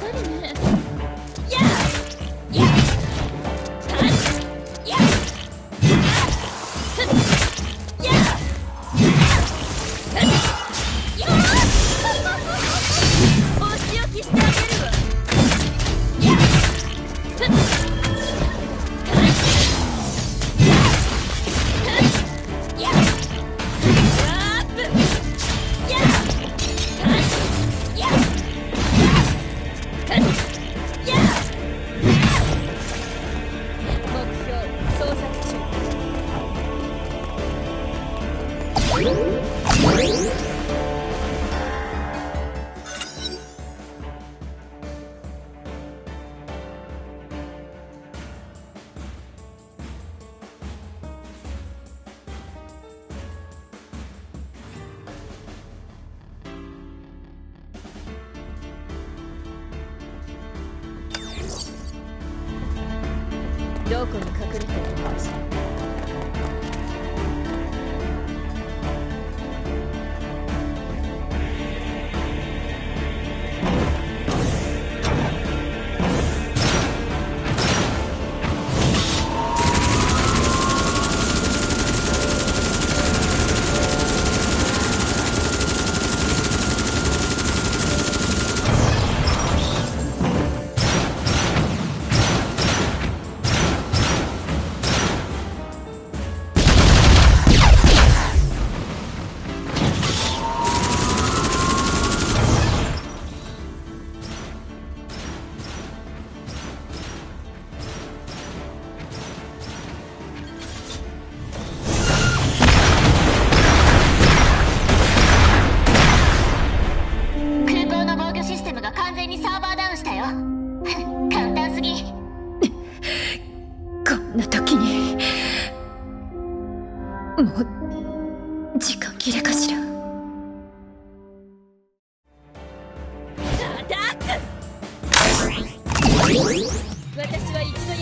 管理どこに隠れてるの空にサーバーダウンしたよ。簡単すぎ。こんな時に。もう時間切れかしら。アタック。私は一度